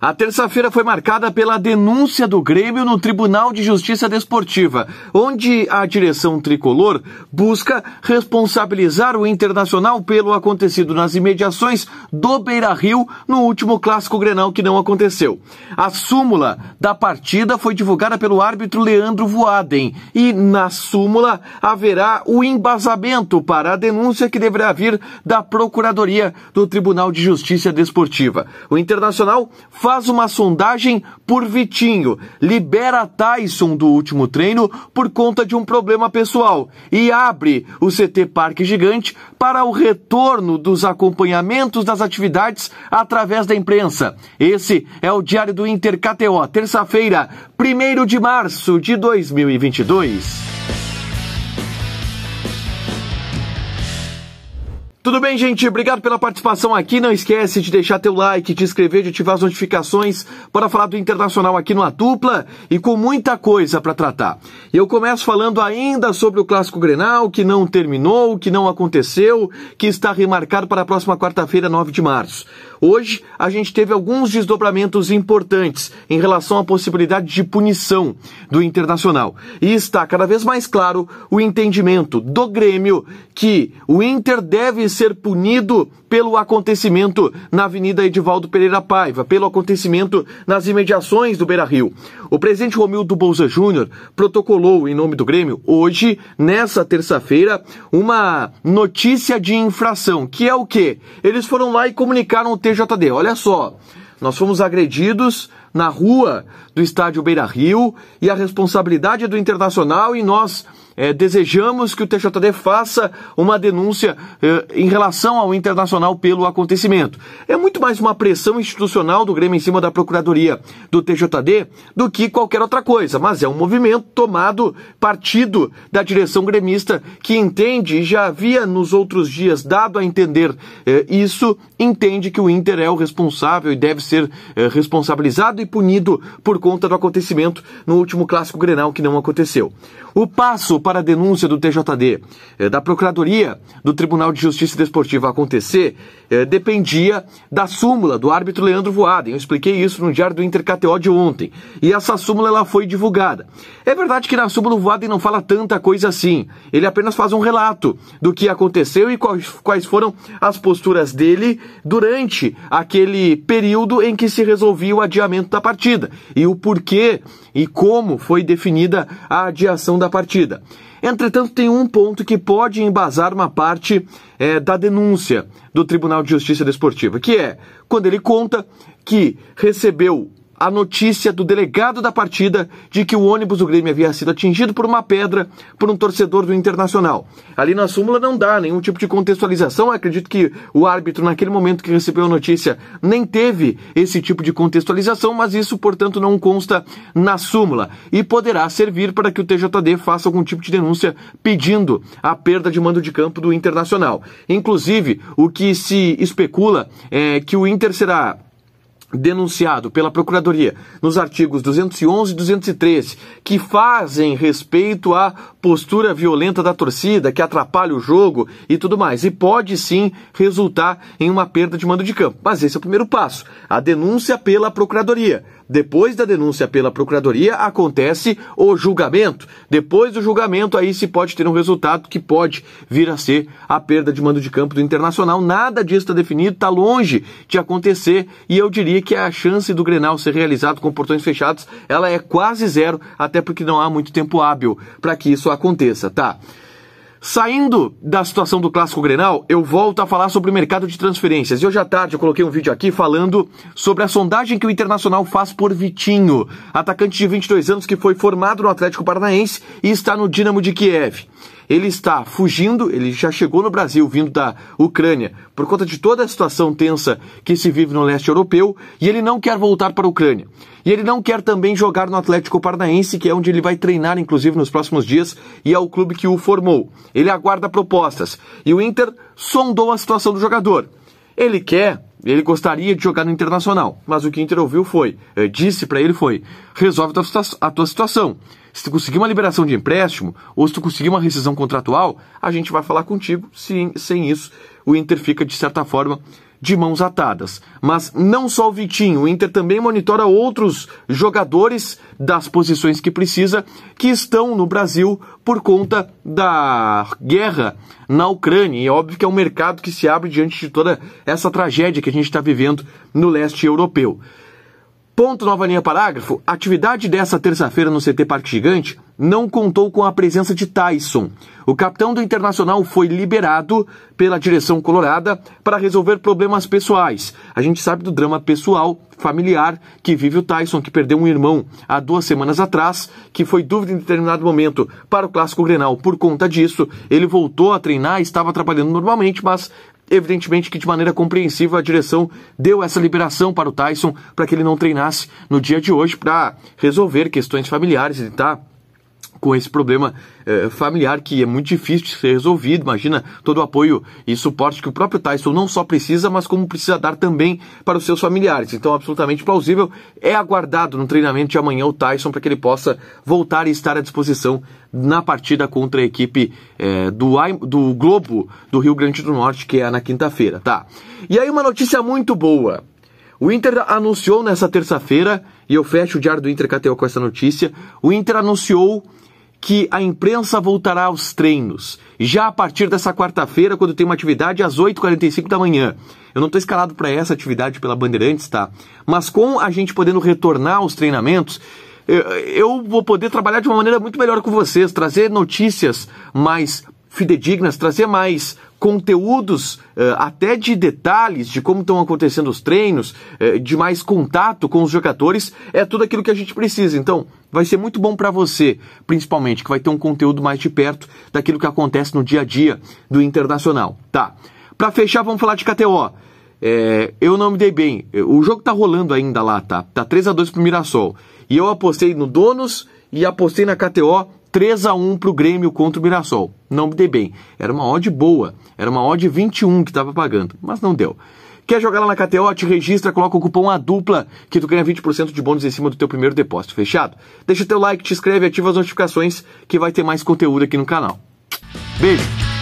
A terça-feira foi marcada pela denúncia do Grêmio no Tribunal de Justiça Desportiva, onde a direção tricolor busca responsabilizar o Internacional pelo acontecido nas imediações do Beira-Rio no último clássico Grenal que não aconteceu. A súmula da partida foi divulgada pelo árbitro Leandro Voaden e na súmula haverá o embasamento para a denúncia que deverá vir da Procuradoria do Tribunal de Justiça Desportiva. O Internacional faz uma sondagem por Vitinho, libera Tyson do último treino por conta de um problema pessoal e abre o CT Parque Gigante para o retorno dos acompanhamentos das atividades através da imprensa. Esse é o Diário do Inter KTO, terça-feira, 1 de março de 2022. Tudo bem, gente? Obrigado pela participação aqui. Não esquece de deixar teu like, de inscrever, de ativar as notificações para falar do Internacional aqui no A Dupla e com muita coisa para tratar. Eu começo falando ainda sobre o Clássico Grenal, que não terminou, que não aconteceu, que está remarcado para a próxima quarta-feira, 9 de março. Hoje a gente teve alguns desdobramentos importantes em relação à possibilidade de punição do Internacional. E está cada vez mais claro o entendimento do Grêmio que o Inter deve ser punido pelo acontecimento na Avenida Edivaldo Pereira Paiva, pelo acontecimento nas imediações do Beira Rio. O presidente Romildo Bolsa Júnior protocolou, em nome do Grêmio, hoje, nessa terça-feira, uma notícia de infração, que é o quê? Eles foram lá e comunicaram o TJD. Olha só, nós fomos agredidos na rua do estádio Beira Rio e a responsabilidade é do Internacional e nós é, desejamos que o TJD faça uma denúncia é, em relação ao Internacional pelo acontecimento. É muito mais uma pressão institucional do Grêmio em cima da Procuradoria do TJD do que qualquer outra coisa, mas é um movimento tomado partido da direção gremista que entende e já havia nos outros dias dado a entender é, isso, entende que o Inter é o responsável e deve ser é, responsabilizado e punido por conta do acontecimento no último clássico Grenal que não aconteceu. O passo para a denúncia do TJD eh, da Procuradoria do Tribunal de Justiça Desportiva acontecer eh, dependia da súmula do árbitro Leandro Voaden. Eu expliquei isso no Diário do InterKTO de ontem. E essa súmula ela foi divulgada. É verdade que na súmula o Voaden não fala tanta coisa assim. Ele apenas faz um relato do que aconteceu e quais, quais foram as posturas dele durante aquele período em que se resolvia o adiamento da partida e o porquê e como foi definida a adiação da partida. Entretanto, tem um ponto que pode embasar uma parte é, da denúncia do Tribunal de Justiça Desportiva, que é quando ele conta que recebeu a notícia do delegado da partida de que o ônibus do Grêmio havia sido atingido por uma pedra por um torcedor do Internacional. Ali na súmula não dá nenhum tipo de contextualização. acredito que o árbitro, naquele momento que recebeu a notícia, nem teve esse tipo de contextualização, mas isso, portanto, não consta na súmula e poderá servir para que o TJD faça algum tipo de denúncia pedindo a perda de mando de campo do Internacional. Inclusive, o que se especula é que o Inter será denunciado pela Procuradoria nos artigos 211 e 213, que fazem respeito à postura violenta da torcida, que atrapalha o jogo e tudo mais. E pode sim resultar em uma perda de mando de campo. Mas esse é o primeiro passo, a denúncia pela Procuradoria. Depois da denúncia pela Procuradoria, acontece o julgamento. Depois do julgamento, aí se pode ter um resultado que pode vir a ser a perda de mando de campo do Internacional. Nada disso está definido, está longe de acontecer e eu diria que a chance do Grenal ser realizado com portões fechados, ela é quase zero, até porque não há muito tempo hábil para que isso aconteça, tá? Saindo da situação do clássico Grenal, eu volto a falar sobre o mercado de transferências. E hoje à tarde eu coloquei um vídeo aqui falando sobre a sondagem que o Internacional faz por Vitinho, atacante de 22 anos que foi formado no Atlético Paranaense e está no Dinamo de Kiev. Ele está fugindo, ele já chegou no Brasil vindo da Ucrânia por conta de toda a situação tensa que se vive no leste europeu e ele não quer voltar para a Ucrânia. E ele não quer também jogar no Atlético Paranaense, que é onde ele vai treinar, inclusive, nos próximos dias, e é o clube que o formou. Ele aguarda propostas. E o Inter sondou a situação do jogador. Ele quer, ele gostaria de jogar no Internacional, mas o que o Inter ouviu foi, eh, disse para ele foi, resolve a tua situação. Se tu conseguir uma liberação de empréstimo, ou se tu conseguir uma rescisão contratual, a gente vai falar contigo. Sim, sem isso, o Inter fica, de certa forma, de mãos atadas. Mas não só o Vitinho, o Inter também monitora outros jogadores das posições que precisa que estão no Brasil por conta da guerra na Ucrânia. E é óbvio que é um mercado que se abre diante de toda essa tragédia que a gente está vivendo no leste europeu. Ponto nova linha parágrafo. Atividade dessa terça-feira no CT Parque Gigante não contou com a presença de Tyson. O capitão do Internacional foi liberado pela direção colorada para resolver problemas pessoais. A gente sabe do drama pessoal, familiar, que vive o Tyson, que perdeu um irmão há duas semanas atrás, que foi dúvida em determinado momento para o Clássico Grenal. Por conta disso, ele voltou a treinar, estava trabalhando normalmente, mas Evidentemente que de maneira compreensiva a direção deu essa liberação para o Tyson para que ele não treinasse no dia de hoje para resolver questões familiares. Ele está com esse problema eh, familiar que é muito difícil de ser resolvido. Imagina todo o apoio e suporte que o próprio Tyson não só precisa, mas como precisa dar também para os seus familiares. Então, absolutamente plausível. É aguardado no treinamento de amanhã o Tyson para que ele possa voltar e estar à disposição na partida contra a equipe eh, do, do Globo do Rio Grande do Norte, que é na quinta-feira, tá? E aí uma notícia muito boa. O Inter anunciou nessa terça-feira, e eu fecho o diário do Inter KTO com essa notícia, o Inter anunciou que a imprensa voltará aos treinos, já a partir dessa quarta-feira, quando tem uma atividade às 8h45 da manhã. Eu não estou escalado para essa atividade pela Bandeirantes, tá? Mas com a gente podendo retornar aos treinamentos, eu vou poder trabalhar de uma maneira muito melhor com vocês, trazer notícias mais fidedignas, trazer mais conteúdos uh, até de detalhes de como estão acontecendo os treinos, uh, de mais contato com os jogadores, é tudo aquilo que a gente precisa. Então, vai ser muito bom para você, principalmente, que vai ter um conteúdo mais de perto daquilo que acontece no dia a dia do Internacional. Tá. Para fechar, vamos falar de KTO. É, eu não me dei bem. O jogo tá rolando ainda lá, tá? Tá 3 a 2 pro Mirassol. E eu apostei no Donos e apostei na KTO 3 a 1 para o Grêmio contra o Mirassol. Não me dei bem. Era uma odd boa. Era uma odd 21 que estava pagando, mas não deu. Quer jogar lá na KTO? Te registra, coloca o cupom A dupla que tu ganha 20% de bônus em cima do teu primeiro depósito. Fechado? Deixa teu like, te inscreve, ativa as notificações que vai ter mais conteúdo aqui no canal. Beijo!